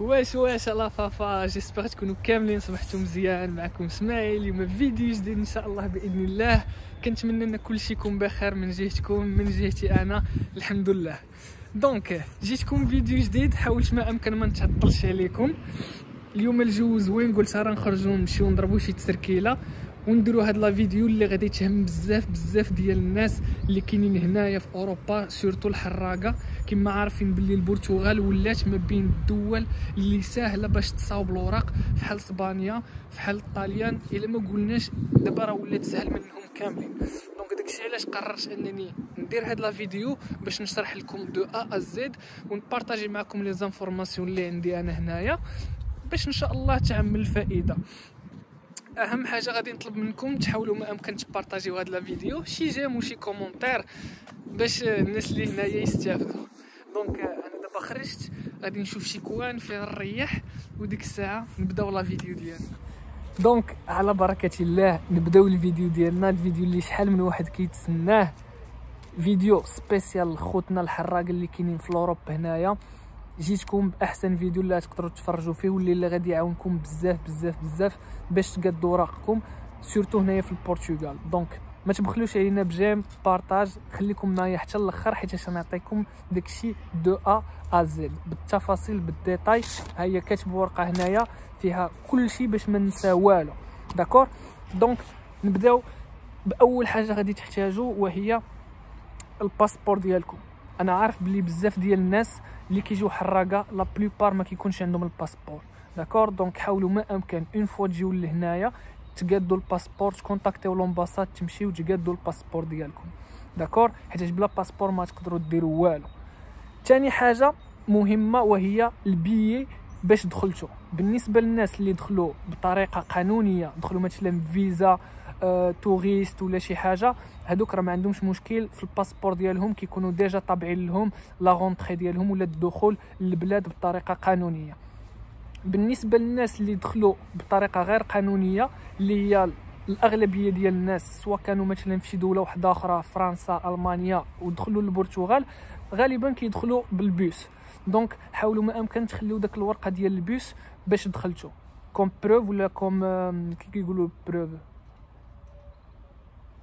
واش واش لا فافا j'espère تكونوا كاملين صبحتوا مزيان معكم اسماعيل اليوم فيديو جديد ان شاء الله باذن الله كنتمنى ان كل شيء يكون بخير من جهتكم من جهتي أنا الحمد لله donc جيتكم فيديو جديد حاولت ما امكن ما نتعطلش عليكم اليوم الجو زوين قلت راه نخرجوا نمشيو نضربوا شي تسركيله ونديروا هاد la vidéo اللي غادي تهم بزاف بزاف ديال الناس اللي كاينين هنايا في أوروبا surtout الحراقة. كما عارفين باللي البرتغال ولات ما بين الدول اللي ساهلة باش تصاوب الاوراق فحال إسبانيا فحال الطاليان إلا ما قلناش دابا راه ولات سهل منهم كاملين. donc داكشي علاش قررت أنني ندير هاد la vidéo باش نشرح لكم de A à Z ونبارطاجي معكم les informations اللي عندي أنا هنايا باش إن شاء الله تعمل الفائده أهم حاجة غادي نطلب منكم تحاولوا ما امكن تبارطاجيو هذا الفيديو شي j'aime وشي commentaire باش الناس اللي هنايا يستافدوا. donc أنا دابا خرجت غادي نشوف شي coin فيه الريح وديك الساعة نبداو la vidéo ديالنا. donc على بركة الله نبداو الفيديو ديالنا. الفيديو اللي شحال من واحد كيتسناه. vidéo spéciale خوتنا الحراق اللي كاينين في l'Europe هنايا. جيتكم بأحسن فيديو اللي تقدروا تفرجوا فيه واللي اللي غادي يعاونكم بزاف بزاف بزاف باش تقادوا اوراقكم surtout هنايا في البرتغال. donc ما تبخلوش علينا ب j'aime partage خليكم معايا حتى الآخر حيت اش نعطيكم داكشي de A à Z. بالتفاصيل بالديتاي ها هي كاتب ورقة هنايا فيها كل شيء باش ما ننسى والو. d'accord donc نبداو بأول حاجة غادي تحتاجوا وهي الباسبور ديالكم. أنا عارف بلي بزاف ديال الناس اللي كيجيو حراقة la plupart ما كيكونش عندهم الباسبور d'accord donc حاولوا ما أمكن une fois تجيو لهنايا تقادوا الباسبور تكونتاكتيو l'ambassade تمشيو تقادوا الباسبور ديالكم. d'accord حيت بلا باسبور ما تقدروا ديروا والو. ثاني حاجة مهمة وهي البيي باش دخلتوا بالنسبة للناس اللي دخلوا بطريقة قانونية دخلوا مثلا visa touriste ولا شي حاجة. هذوك راه ما عندهمش مشكل. في الباسبور ديالهم كيكونوا déjà طابعين لهم. la rentrée ديالهم ولا الدخول للبلاد بطريقة قانونية. بالنسبة للناس اللي دخلوا بطريقة غير قانونية اللي هي الأغلبية ديال الناس سواء كانوا مثلا في شي دولة واحدة أخرى فرنسا ألمانيا ودخلوا للبرتغال غالبا كيدخلوا بال bus. donc حاولوا ما أمكن تخليو داك الورقة ديال البوس باش دخلتو. comme preuve ولا comme كي كيقولوا preuve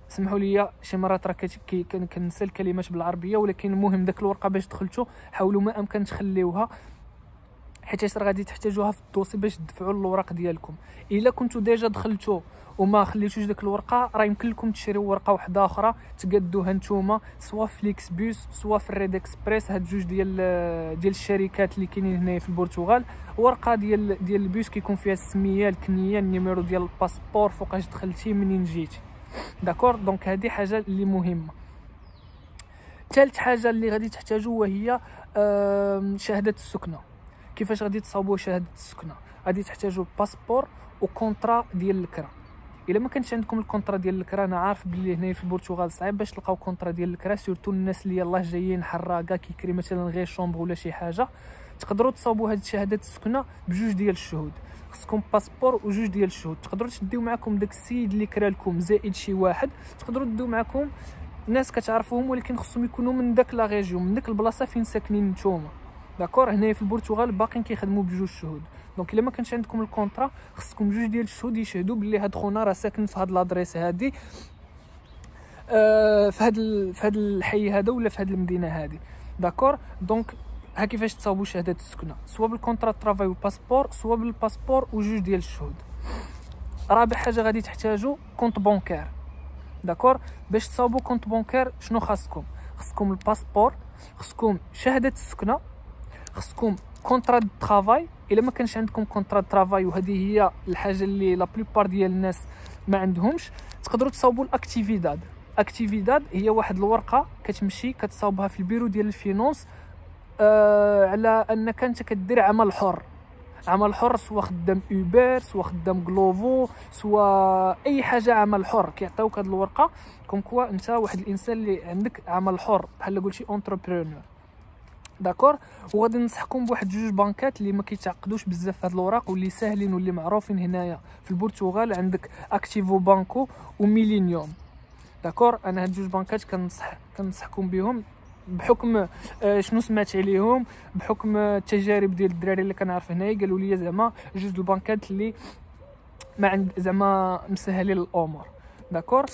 سمحوا لي شي مرات راه كنسى الكلمات بالعربية ولكن المهم داك الورقة باش دخلتو حاولوا ما أمكن تخليوها حيت راه غادي تحتاجوها في ال dossier باش تدفعوا الوراق ديالكم. إلا كنتو déjà دخلتو وما خليتوش ديك الورقة راه يمكن لكم تشريو ورقة واحدة أخرى تقادوها نتوما سوا في FlixBus سوا في ال Rede Expressos هاد جوج ديال ديال الشركات اللي كاينين هنايا في البرتغال. ورقة ديال ديال البوس كيكون فيها السمية الكنية ال numéro ديال الباسبور فوقاش دخلتي منين جيتي. d'accord donc هذه حاجة اللي مهمة. ثالث حاجة اللي غادي تحتاجوا وهي شهادة السكنة. كيفاش غادي تصاوبوا شهادة السكنة؟ غادي تحتاجوا باسبور و contrat ديال الكرا. إلا ما كانش عندكم ال contrat ديال الكرا أنا عارف بلي هنا في البرتغال صعيب باش تلقاو contrat ديال الكرا surtout الناس اللي يلاه جايين حراقة كيكري مثلا غير chambre ولا شي حاجة. تقدروا تصاوبوا هاد شهاده السكنة بجوج ديال الشهود. خصكم باسبور وجوج ديال الشهود. تقدروا تديو معكم داك السيد اللي كرا لكم زائد شي واحد. تقدروا تديو معكم ناس كتعرفوهم ولكن خصهم يكونوا من داك la région من داك البلاصة فين ساكنين نتوما. d'accord؟ هنايا في البرتغال باقيين كيخدموا بجوج شهود. donc إلا ما كانش عندكم ال contrat خصكم جوج ديال الشهود يشهدوا باللي هاد خونا راه ساكن في هاد l'adresse هادي. آه في هاد في هاد الحي هذا ولا في هاد المدينة هادي. d'accord؟ donc ها كيفاش تصاوبوا شهاده السكنه سواء بال contrat travail والباسبور سواء بالباسبور وجوج ديال الشهود رابع حاجة غادي تحتاجوا compte bancaire d'accord باش تصاوبوا compte bancaire شنو خاصكم خصكم الباسبور خصكم شهاده السكنه خصكم contrat de travail الا ما كانش عندكم contrat de travail وهذه هي الحاجة اللي la plupart ديال الناس ما عندهمش تقدروا تصاوبوا ال atividade atividade هي واحد الورقه كتمشي كتصاوبها في البيرو ديال ال finances آه على انك انت كدير عمل حر. عمل حر سواء خدام Uber سواء خدام Glovo سواء أي حاجة عمل حر. كيعطيوك هذه الورقة comme quoi أنت واحد الإنسان اللي عندك عمل حر بحال قلتي entrepreneur d'accord؟ وغادي ننصحكم بواحد جوج بانكات اللي ما كيتعقدوش بزاف هاد الاوراق واللي ساهلين واللي معروفين هنايا في البرتغال. عندك ActivoBank و Millennium d'accord؟ أنا هاد جوج بانكات كنصح كنصحكم بهم بحكم آه، شنو سمعت عليهم بحكم التجارب ديال الدراري اللي كنعرف هنايا قالوا لي زعما جوج البنكات اللي ما عند زعما مسهلين الأمور. d'accord؟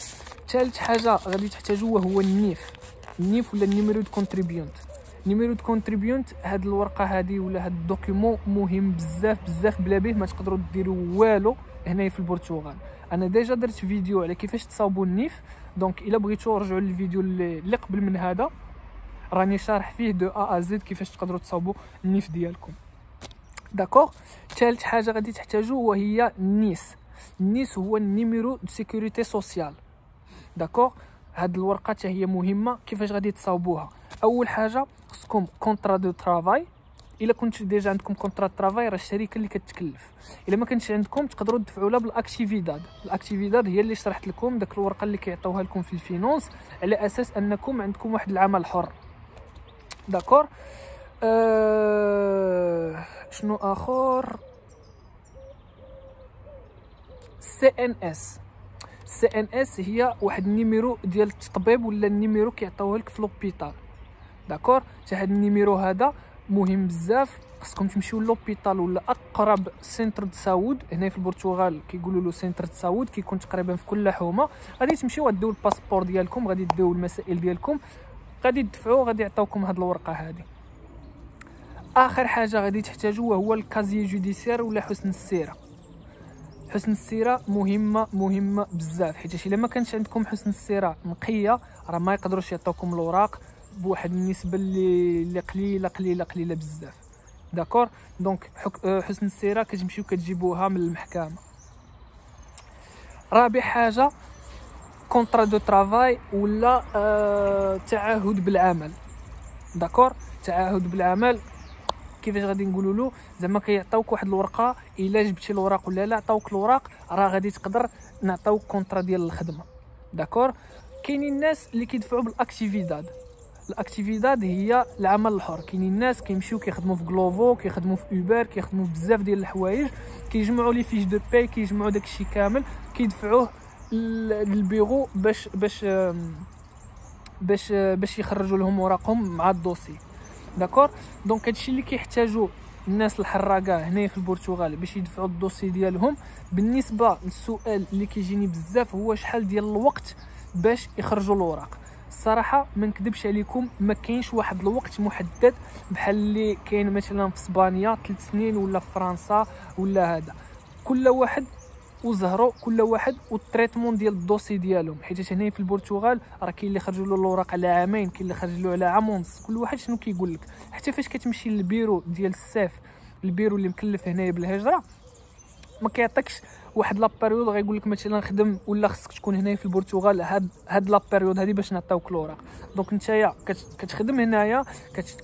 ثالث حاجة غادي تحتاجوه هو ال NIF. ال NIF ولا ال numéro de contribuinte. numéro de contribuinte هاد الورقة هادي ولا هاد ال document مهم بزاف بزاف بلا به ما تقدروا ديروا والو هنايا في البرتغال. أنا déjà درت فيديو على كيفاش تصاوبوا ال NIF. donc إلا بغيتو رجعوا للفيديو اللي قبل من هذا. راني شارح فيه de A à Z كيفاش تقدروا تصاوبوا ال NIF ديالكم. d'accord ثالث حاجة غادي تحتاجو وهي ال NISS ال NISS هو ال numéro de sécurité sociale. d'accord هاد الورقة حتى هي مهمة كيفاش غادي تصاوبوها. أول حاجة خصكم contrat de travail إلا كنت déjà عندكم contrat travail راه الشركة اللي كتكلف. إلا ما كانش عندكم تقدروا تدفعوا لها بال actividade ال actividade هي اللي شرحت لكم داك الورقة اللي كيعطيوها لكم في ال finances على أساس أنكم عندكم واحد العمل حر. d'accord أه... شنو اخر سي ان اس سي ان اس هي واحد ال numéro ديال التطبيب ولا ال numéro كيعطيوه لك في l'hôpital d'accord حتى هاد ال numéro هذا مهم بزاف خصكم تمشيو l'hôpital ولا اقرب centro de saúde هنا في البرتغال كيقولوا له centro de saúde كيكون تقريبا في كل حومه غادي تمشيو غديو ال passeport ديالكم غادي ديو المسائل ديالكم غادي تدفعوا غادي يعطيوكم هاد الورقة هذه آخر حاجة غادي تحتاجوه هو ال casier judiciaire ولا حسن السيرة. حسن السيرة مهمة مهمة بزاف حيت إلا ما كانش عندكم حسن السيرة نقية راه ما يقدروش يعطيوكم الاوراق بواحد النسبة اللي اللي قليلة قليلة قليلة بزاف. d'accord؟ donc آه، حسن السيرة كتمشيو كتجيبوها من المحكمة. رابع حاجة contrat de travail ولا تعهد بالعمل. d'accord تعهد بالعمل. كيفاش غادي نقولوا له؟ زعما كيعطيوك واحد الورقة إلا جبتي الوراق ولا لا عطاوك الوراق راه غادي تقدر نعطيوك contrat ديال الخدمة. d'accord كاينين الناس اللي كيدفعوا بال actividade ال actividade هي العمل الحر. كاينين الناس كيمشيو كيخدموا في Glovo كيخدموا في Uber كيخدموا بزاف ديال الحوايج كيجمعوا les fiches de paie كيجمعوا داكشي كامل كيدفعوه للبيرو باش باش باش باش يخرجوا لهم وراقهم مع ال dossier. d'accord؟ donc هادشي اللي كيحتاجو الناس الحراقة هنا في البرتغال باش يدفعوا ال dossier ديالهم بالنسبة للسؤال اللي كيجيني بزاف هو شحال ديال الوقت باش يخرجوا الوراق. الصراحة ما نكذبش عليكم ما كاينش واحد الوقت محدد بحال اللي كاين مثلا في إسبانيا 3 سنين ولا في فرنسا ولا هذا. كل واحد وزهروا كل واحد وال traitement ديال ال dossier ديالهم. حيت هنا في البرتغال راه كاين اللي خرجوا له الأوراق على عامين كاين اللي خرج له على عام ونص كل واحد شنو كيقول لك؟ حتى فاش كتمشي للبيرو ديال ال SEF ال bureau اللي مكلف هنايا بالهجرة ما كيعطيكش واحد la période غيقول لك مثلا خدم ولا خصك تكون هنايا في البرتغال هاد هاد la période هادي باش نعطيوك الاوراق donc نتايا كتخدم هنايا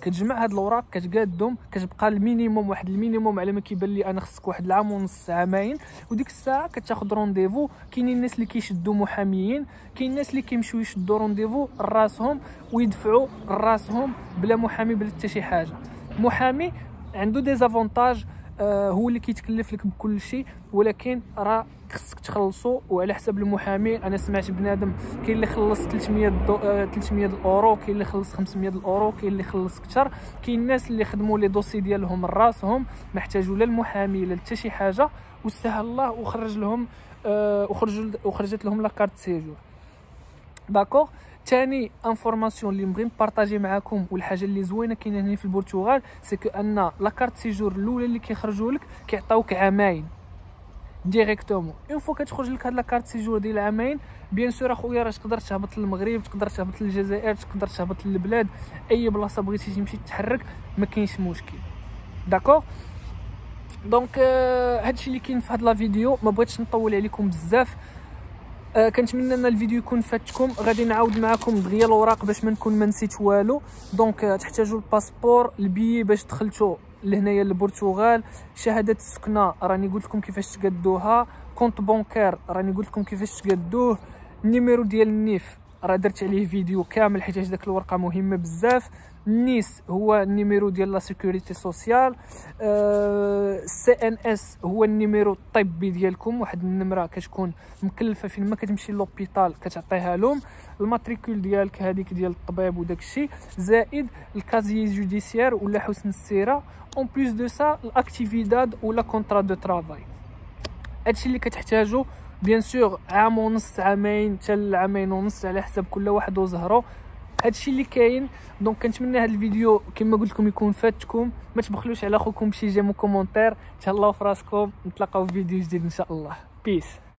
كتجمع هاد الاوراق كتقادهم كتبقى ال minimum واحد ال minimum على ما كيبان لي أنا خصك واحد العام ونص عامين وديك الساعة كتاخذ rendez-vous. كاينين الناس اللي كيشدوا محاميين كاين الناس اللي كيمشيو يشدوا rendez-vous راسهم ويدفعوا راسهم بلا محامي بلا حتى شي حاجة. محامي عنده des avantages آه، هو اللي كيتكلف لك بكل شيء ولكن راه خصك تخلصو وعلى حساب المحامي أنا سمعت بنادم كاين اللي خلص 300 دو... 300 آه، الأورو كاين اللي خلص 500 الأورو كاين اللي خلص أكثر كاين الناس اللي خدموا les dossiers ديالهم راسهم ما احتاجوا لا المحامي لا حتى شي حاجة. وسهل الله وخرج لهم آه وخرج وخرجت لهم la carte séjour d'accord ثاني information اللي نبغي نبارطاجي معكم والحاجة اللي زوينة كاينة هنا في البرتغال c'est que أن la carte séjour الأولى اللي كيخرجوا لك كيعطيوك عامين. directement une fois كتخرج لك هاد la carte séjour ديال عامين bien sûr أخويا راه تقدر تهبط للمغرب تقدر تهبط للجزائر تقدر تهبط للبلاد أي بلاصة بغيتي تمشي تحرك ما كاينش مشكل. d'accord donc هادشي اللي كاين في هاد la vidéo ما بغيتش نطول عليكم بزاف. آه كنتمنى ان الفيديو يكون فادكم. غادي نعاود معكم دغيا الاوراق باش ما نكون ما نسيت والو. donc آه تحتاجوا ال passeport اللي باش دخلتوا لهنايا للبرتغال شهادة السكنة راني قلت لكم كيفاش تقادوها compte bancaire راني قلت لكم كيفاش تقادوه ال numéro ديال ال NIF. راه درت عليه فيديو كامل حيت داك الورقة مهمة بزاف. NISS هو ال numéro ديال la sécurité sociale. CNS هو ال numéro الطبي ديالكم واحد النمرة كتكون مكلفة فين ما كتمشي l'hôpital كتعطيها لهم. ال matricule ديالك هذيك ديال الطبيب وداك الشيء زائد ال casier judiciaire ولا حسن السيرة. en plus de ça ال actividade ولا contrat de travail. هادشي اللي كتحتاجو bien sûr عام ونص عامين حتى عامين ونص على حسب كل واحد وزهرو هادشي اللي كاين donc كنتمنى هاد الفيديو كما قلت لكم يكون فادكم. ما تبخلوش على خوكم بشي j'aime و commentaire. تهلاو في راسكم نتلاقاو في فيديو جديد إن شاء الله. peace